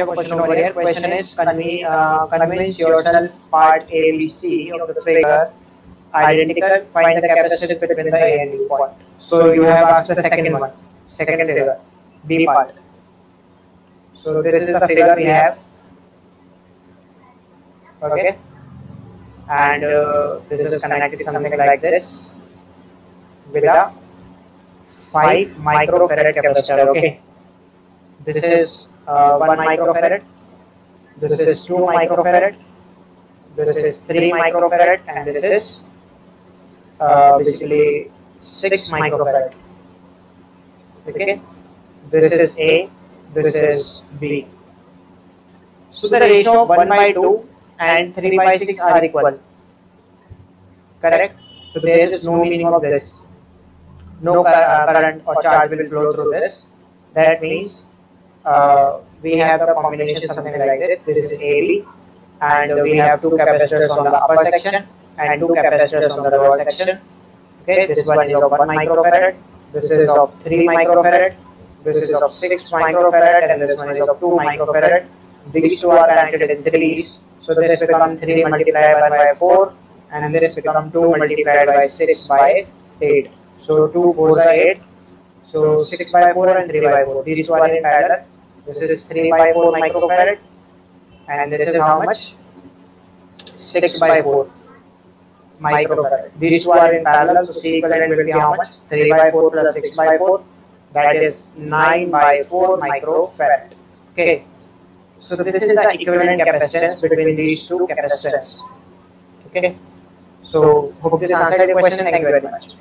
question over here. Question is, conve- uh, convince yourself part A, B, C of the figure identical. Find the capacity between the A and B part. So you have asked the second one, second figure, B part. So this is the figure we have. Okay. And uh, this is connected something like this with a 5 microfarad capacitor. Okay. This is uh, 1 microfarad. This is 2 microfarad. This is 3 microfarad. And this is uh, basically 6 microfarad. Okay. This is A. This is B. So the ratio of 1 by 2 and 3 by 6 are equal. Correct? So there is no meaning of this. No current or charge will flow through this. That means uh, we have the combination something like this. This is AB, and we have two capacitors on the upper section and two capacitors on the lower section. Okay, this one is of 1 microfarad, this is of 3 microfarad, this is of 6 microfarad, and this one is of 2 microfarad. These two are connected in series, so this becomes 3 multiplied by, by 4, and this becomes 2 multiplied by 6 by 8. So 2 4 are 8. So 6 by 4 and 3 by 4. These two are in parallel. This is 3 by 4 microfarad, and this is how much? 6 by 4 microfarad. These two are in parallel, so C equivalent will be how much? 3 by 4 plus 6 by 4. That is 9 by 4 microfarad. Okay. So this is the equivalent capacitance between these two capacitors. Okay. So hope this answered your question. Thank you very much.